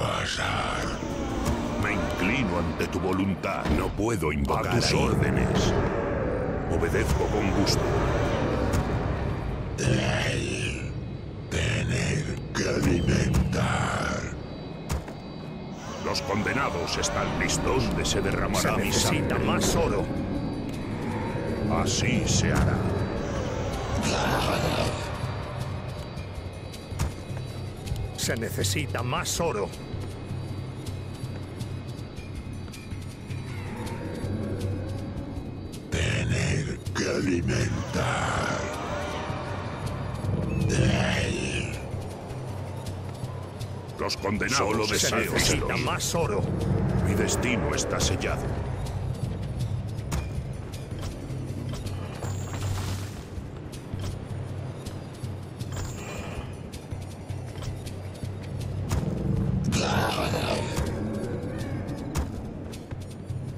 pasar? Me inclino ante tu voluntad. No puedo invocar A tus ahí. órdenes. Obedezco con gusto. Tener que alimentar. Los condenados están listos. ¿Dónde se derramará Se necesita más oro. Así se hará. Se necesita más oro. Alimentar. Los condenados Solo Se necesita más oro. Mi destino está sellado.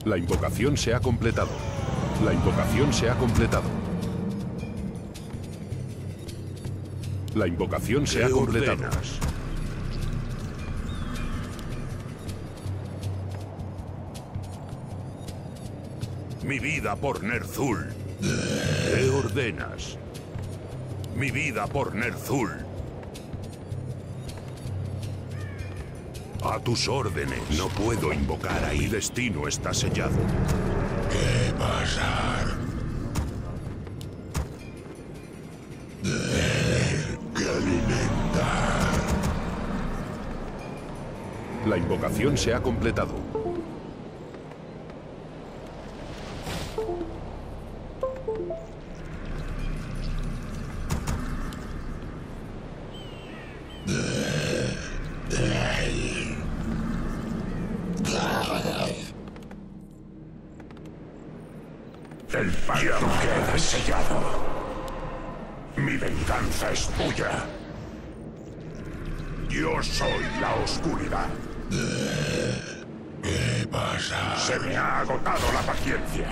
La invocación se ha completado. La invocación se ha completado. La invocación se ¿Qué ha completado. ordenas? Mi vida por Nerzul. ¿Qué ordenas? Mi vida por Nerzul. A tus órdenes. No puedo invocar Mi ahí. destino está sellado. ¿Qué pasar? Tener que alimentar. La invocación se ha completado. El pacto queda sellado. Mi venganza es tuya. Yo soy la oscuridad. ¿Qué pasa? Se me ha agotado la paciencia.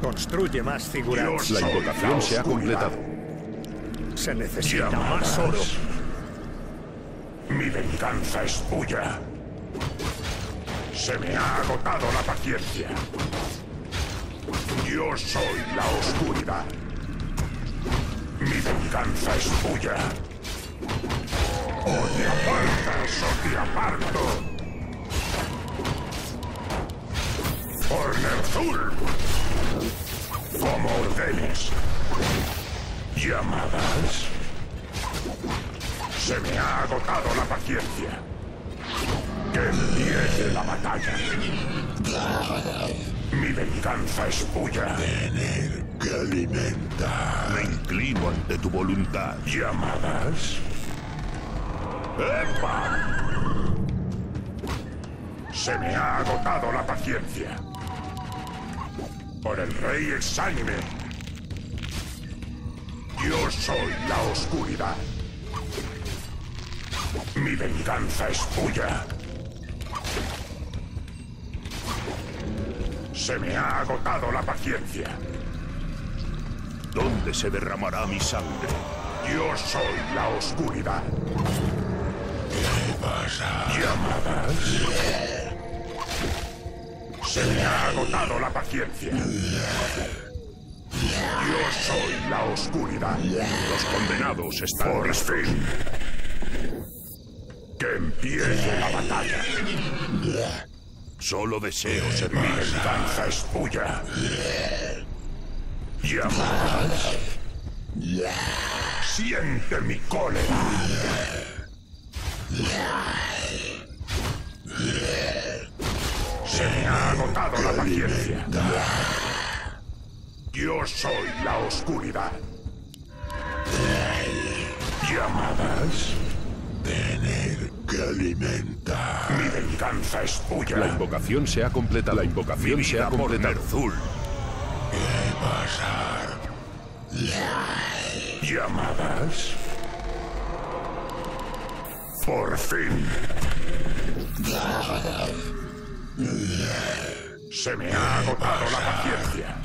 Construye más figuras. La invocación se ha completado. Se necesita más oro. Mi venganza es tuya. Se me ha agotado la paciencia. Yo soy la oscuridad. Mi venganza es tuya. O te apartas o te aparto. Por Nerzul. Como ordenes. Llamadas. Se me ha agotado la paciencia. Que empiece la batalla. Mi venganza es tuya. Tener que alimentar. Me inclino ante tu voluntad. ¿Llamadas? ¡Epa! Se me ha agotado la paciencia. Por el rey exánime. Yo soy la oscuridad. Mi venganza es tuya. Se me ha agotado la paciencia. ¿Dónde se derramará mi sangre? Yo soy la oscuridad. ¿Qué pasa? ¿Llamadas? Se me ha agotado la paciencia. Yo soy la oscuridad. Los condenados están Por fin. Que empiece la batalla. Solo deseo ser mi venganza es tuya. Llamadas. Siente mi cólera. Se me ha agotado la paciencia. Yo soy la oscuridad. ¿Llamadas? Tener que alimentar. Mi venganza es tuya. La invocación se ha completado. La Mi invocación se ha completado. Nerzul. ¿Qué pasar? ¿Llamadas? Por fin. Se me ha agotado la paciencia.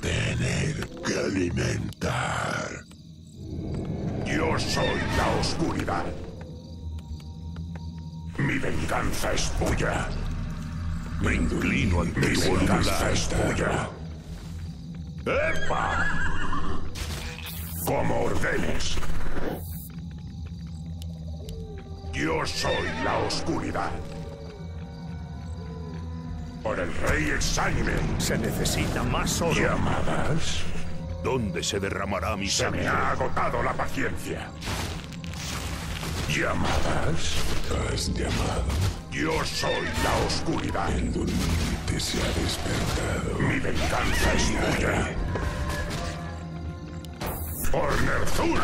Tener que alimentar. Yo soy la oscuridad. Mi venganza es tuya. Me inclino ante Mi venganza es tuya. ¡Epa! Como ordenes. Yo soy la oscuridad. Por el rey exánime. Se necesita más oro. Llamadas. ¿Dónde se derramará mi Se me sangre? ha agotado la paciencia. Llamadas. Has llamado. Yo soy la oscuridad. El durmiente se ha despertado. Mi venganza es tuya. Por Nerzul.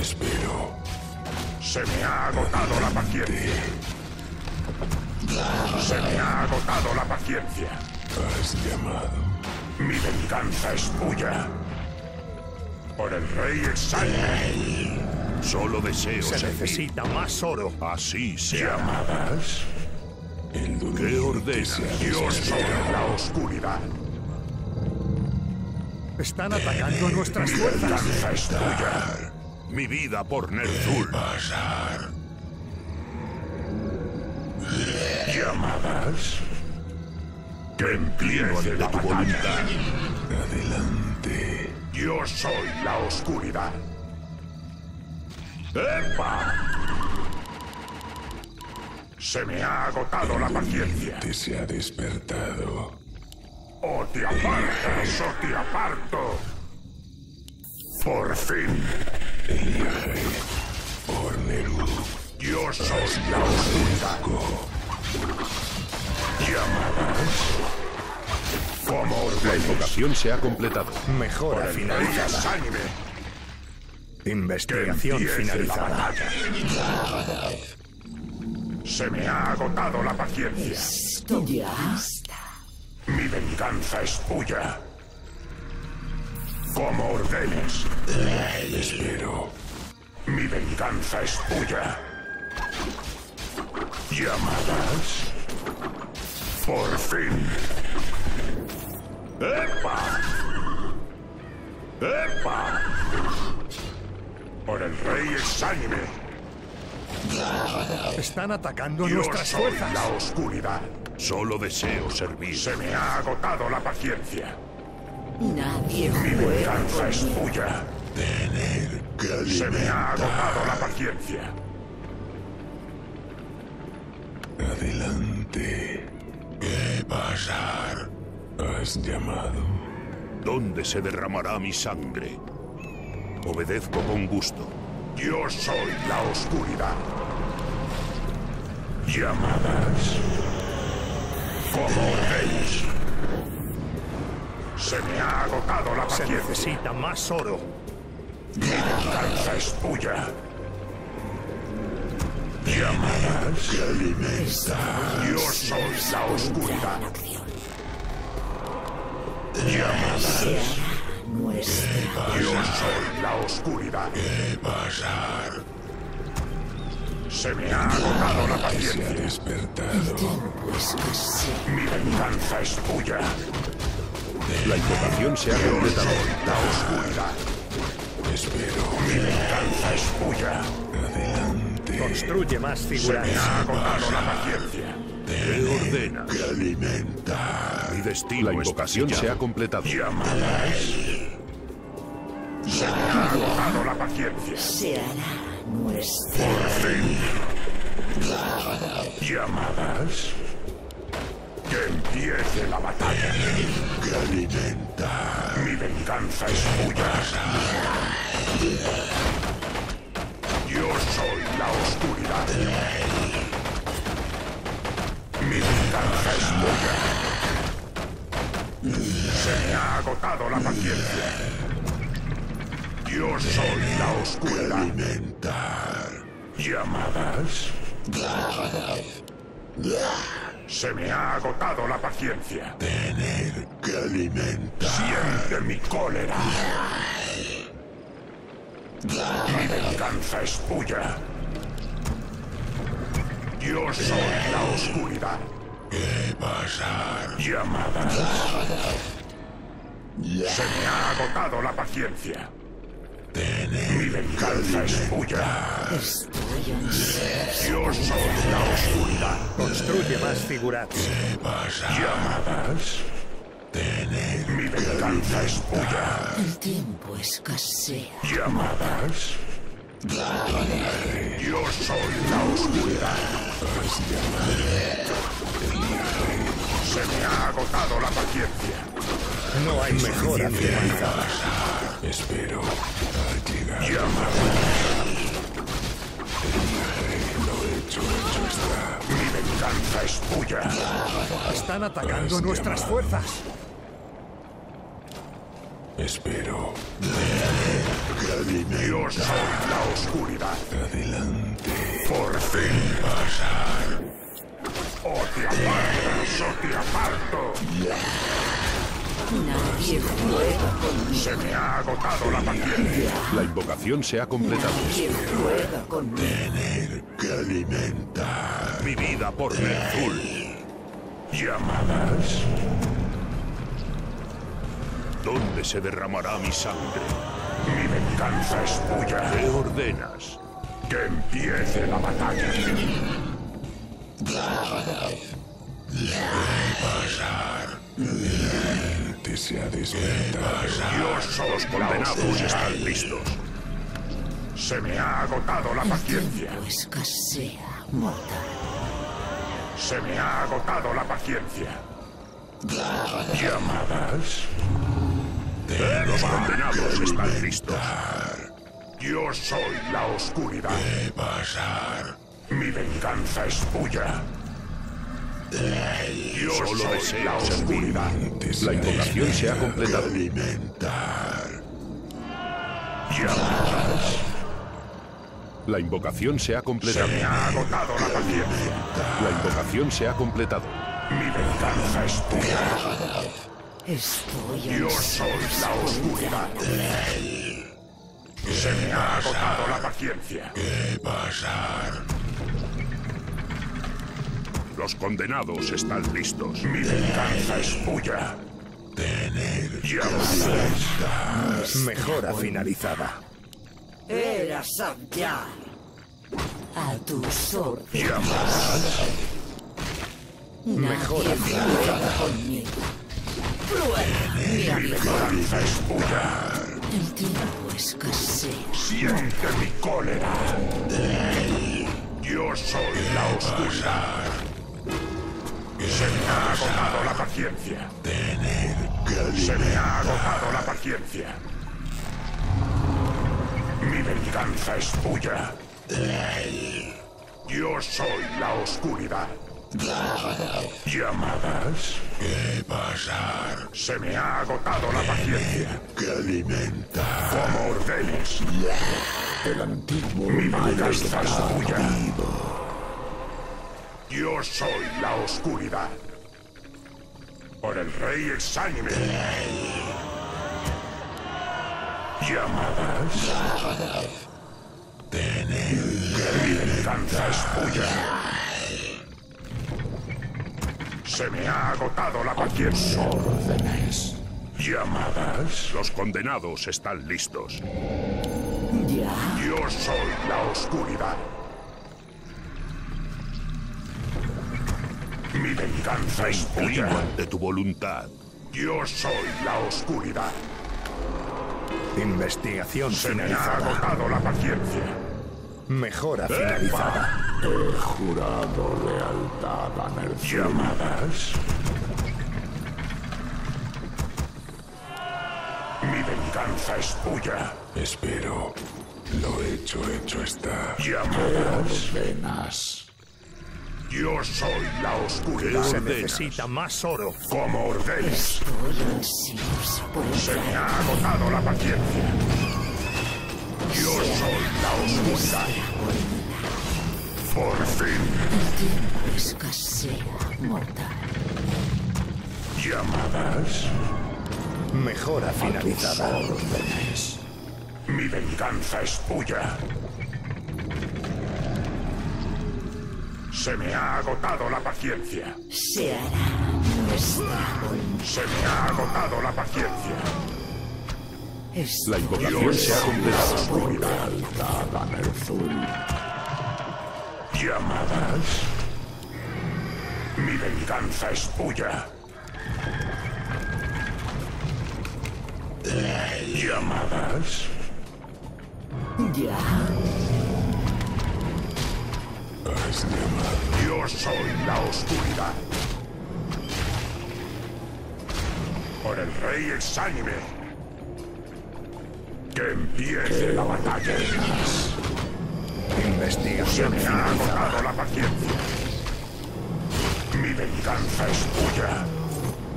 Espero. Se me ha agotado la paciencia. Se me ha agotado la paciencia. Has llamado. Mi venganza es tuya. Por el rey exánime. Solo deseo Se necesita más oro. Así sea. Llamadas. El ¿Qué ordenas? se Yo soy la oscuridad. Están atacando a nuestras Mi fuerzas. venganza es tuya. Mi vida por Nerzul. pasar. Llamadas. Que empiece la tu batalla. voluntad. Adelante. Yo soy la oscuridad. ¡Epa! Se me ha agotado la paciencia. Te se ha despertado. O te apartas o te aparto. Por fin, Por Nerú. yo soy la oscuridad. Llamadas. Como La invocación se ha completado. Mejora finalizada. Investigación finalizada. Se me ha agotado la paciencia. Mi venganza es tuya. Como ordenes. Espero. Mi venganza es tuya. Llamadas. Por fin. ¡Epa! ¡Epa! Por el rey exánime. Están atacando a Yo nuestras soy fuerzas. la oscuridad. Solo deseo servir. Se me ha agotado la paciencia. Nadie Mi venganza es tuya. Tener que Se me ha agotado la paciencia. Has llamado. ¿Dónde se derramará mi sangre? Obedezco con gusto. Yo soy la oscuridad. Llamadas. Como ordenes. Se me ha agotado la Se paciencia. necesita más oro. Mi venganza es tuya. Llamadas. Que alimentar. Yo soy la oscuridad. Llamadas. Nuestra Yo soy la oscuridad. ¿Qué pasar? Se me ha agotado la Se ha paciencia. despertado. Mi venganza es tuya. La invocación se ha completado. la oscuridad. Espero. Mi venganza es tuya. Adelante. Construye más Se me figuras. ha agotado la paciencia. ¿Qué ordena? Que alimentar. Mi destino La invocación se ha completado. Llamadas. Se me ha agotado la paciencia. se hará nuestra Por fin. Llamadas. Que empiece la batalla. Que alimentar. Mi venganza es tuya. Agotado la paciencia. Yo soy la oscuridad. alimentar. Llamadas. Se me ha agotado la paciencia. Tener que alimentar. Siente mi cólera. Mi venganza es tuya. Yo soy la oscuridad. ¿Qué pasar? Llamadas. Se me ha agotado la paciencia. Mi venganza es tuya. Yo soy la oscuridad. Construye más figuras. Llamadas. Mi venganza es tuya. El tiempo escasea. Llamadas. Yo soy la oscuridad. Se me ha agotado la paciencia. No hay mejora finalizada. Espero a llegar. Llamadas. Lo hecho, hecho está. Mi venganza es tuya. Están atacando nuestras fuerzas. Espero. Yo soy la oscuridad. Adelante. Por fin pasar. O te apartas o te aparto. Nadie juega. Se me ha agotado la paciencia. La invocación se ha completado. Nadie juega conmigo. Tener que alimentar. Mi vida por Ner'zhul. Llamadas. ¿Dónde se derramará mi sangre? Mi venganza es tuya. ¿Qué ordenas? Que empiece la batalla. Se ha despertado. Yo soy Los condenados están listos. Se me ha agotado la paciencia. escasea. Mortal. Se me ha agotado la paciencia. Llamadas. Los condenados están listos. Yo soy la oscuridad. ¿Qué pasar? Mi venganza es tuya. Yo Solo deseo la servir. se La invocación se ha completado. La invocación se ha Se completado. me ha agotado la paciencia. La invocación se ha completado. Mi venganza es tuya. Estoy Yo soy la oscuridad. Se me ha agotado la paciencia. ¿Qué pasar? Los condenados están listos. Mi venganza es tuya. Tener Llamadas. Mejora finalizada. Era Santiago. A tus órdenes. Nadie juega conmigo. Prueba mi venganza es tuya. El tiempo escasea. Siente mi cólera. Yo soy la oscuridad. Se me ha agotado la paciencia. Tener que Se me ha agotado la paciencia. Mi venganza es tuya. Yo soy la oscuridad. Llamadas. ¿Qué pasar? Se me ha agotado la paciencia. Que alimentar. Como ordenes. El antiguo Mi venganza es tuya. Yo soy la oscuridad. Por el rey exánime. Llamadas. Mi venganza es tuya. Se me ha agotado la paciencia. órdenes. Llamadas. Los condenados están listos. Ya. Yo soy la oscuridad. Venganza es tuya. ante tu voluntad. Yo soy la oscuridad. Investigación Se me ha finalizada. agotado la paciencia. Mejora finalizada. He jurado lealtad a Ner'zhul. Llamadas. Mi venganza es tuya. Espero. Lo hecho, hecho está. Llamadas. Ordenas. Yo soy la oscuridad. Se necesita más oro. Como ordenes. Estoy ansioso por Se me ha agotado la paciencia. Yo soy la oscuridad. Por fin. El tiempo escasea. Mortal. Llamadas. Mejora finalizada. Mi venganza es tuya. Se me ha agotado la paciencia. Se hará nuestra. Se me ha agotado la paciencia. Esto La invocación se ha completado. Oscuridad. Llamadas. Mi venganza es tuya. Llamadas. Ya. Yo soy la oscuridad. Por el rey exánime. Que empiece la batalla. Se Investigación me ha agotado la paciencia. Mi venganza es tuya.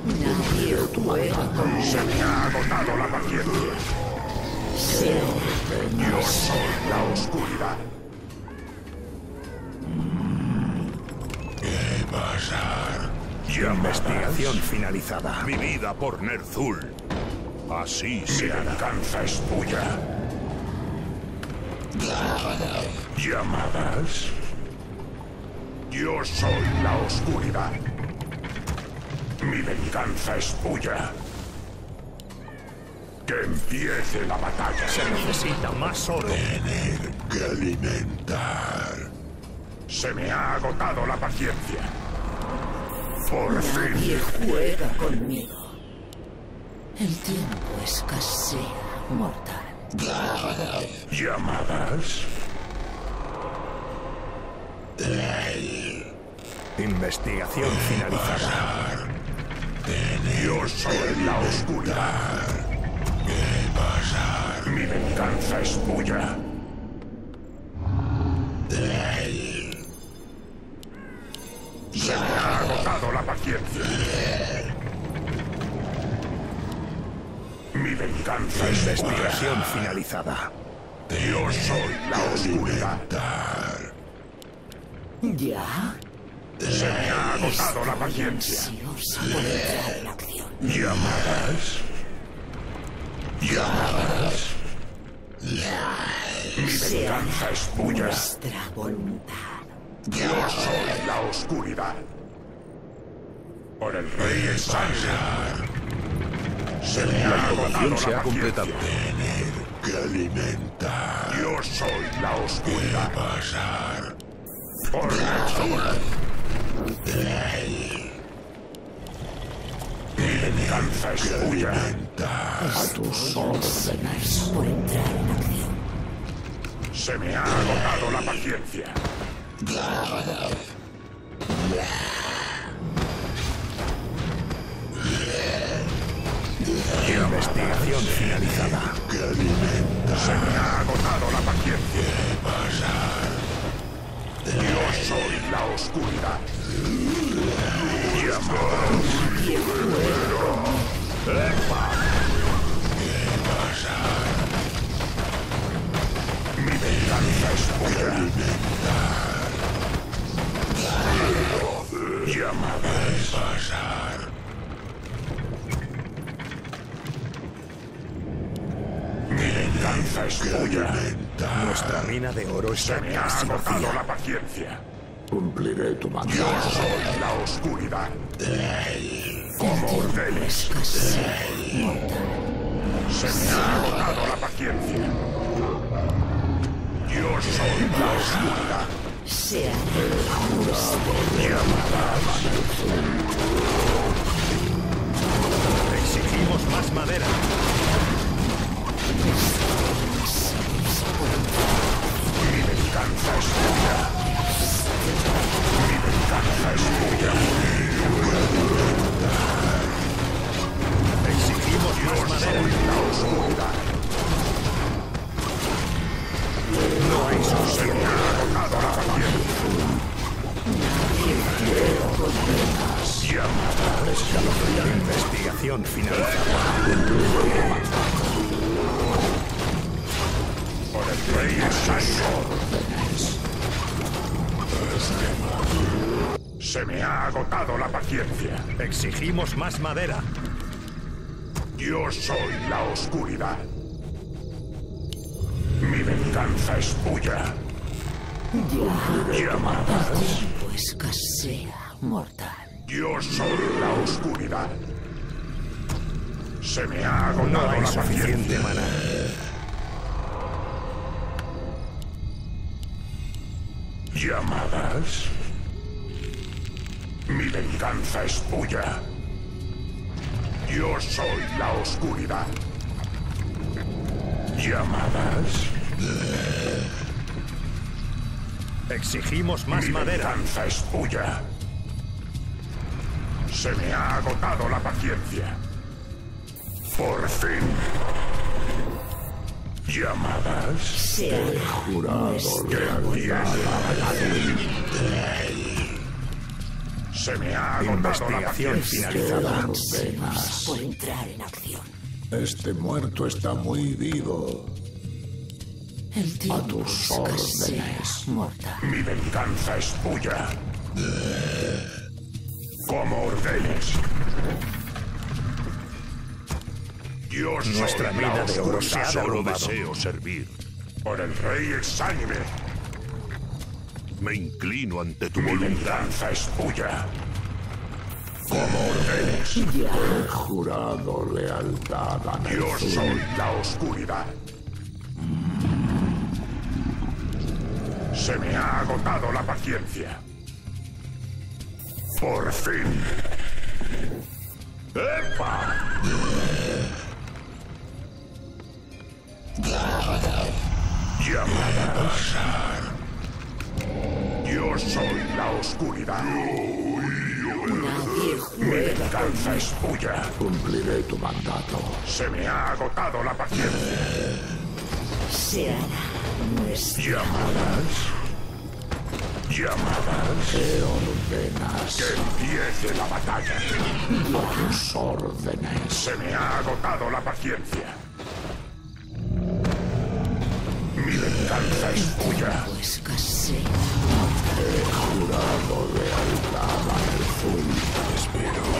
Nadie con Se me ha agotado la paciencia. Yo soy la oscuridad. ¿Qué pasa? Investigación finalizada. Mi vida por Nerzul. Así Mi será. venganza es tuya. ¿Llamadas? Yo soy la oscuridad. Mi venganza es tuya. Que empiece la batalla. Se necesita más oro. que alimentar. Se me ha agotado la paciencia. Por fin. Nadie juega conmigo. El tiempo escasea, mortal. ¿Llamadas? Investigación finalizada. Yo soy la oscuridad. ¿Qué pasa? Mi venganza es tuya. Mi venganza es. Investigación finalizada. Yo soy la oscuridad. Ya. Se me ha agotado la paciencia. ¿Llamadas? ¿Llamadas? Mi venganza es tuya. Nuestra voluntad. Yo soy la oscuridad. Por el rey exánime. Se la se ha completado. que alimentar. Yo soy la oscuridad. pasar? Por la Mi venganza es tuya. A tus órdenes por entrar en acción. Se me ha agotado la paciencia. Finalizada. Se me ha agotado la paciencia. Yo soy la oscuridad. Llamados. Mi venganza es tuya. Llamadas. pasar. Mi venganza es tuya. Nuestra mina de oro Se está me ha agotado la paciencia. Cumpliré tu Yo mandato. soy la oscuridad. Como ordenes. Se me ha agotado la paciencia. Yo soy la oscuridad. Sea Exigimos más madera. Venganza es tuya. Mi venganza es tuya. Exigimos más madera. La. No hay solución. la. Investigación finalizada. Por el rey Se me ha agotado la paciencia. Exigimos más madera. Yo soy la oscuridad. Mi venganza es tuya. Llamadas. tiempo escasea, mortal. Yo soy la oscuridad. Se me ha agotado No la suficiente paciencia. maná. ¿Llamadas? Mi venganza es tuya. Yo soy la oscuridad. ¿Llamadas? Exigimos más Mi madera. venganza es tuya. Se me ha agotado la paciencia. Por fin. ¿Llamadas? Será Jurado Que empiece la. Se me ha agotado la paciencia. finalizada. ordenas. por entrar en acción. Este muerto está muy vivo. El tiempo tus escasea, órdenes. Mi venganza es tuya. Como ordenes. Yo soy Nuestra la mina de oro se ha oscuridad. Solo deseo servir. Por el rey exánime. Me inclino ante tu Mi voluntad. venganza es tuya. Como ordenes. He jurado lealtad a Yo soy la oscuridad. Se me ha agotado la paciencia. Por fin. ¡Epa! Llamadas. Yo soy la oscuridad. Nadie Mi juega venganza es tuya. Cumpliré tu mandato. Se me ha agotado la paciencia. se hará nuestra. ¿Llamadas? ¿Llamadas? ¿Qué ordenas? Que empiece la batalla. Tus órdenes. Se me ha agotado la paciencia. Venganza es tuya. escasea. Jurado lealtad a Ner'zhul. Espero.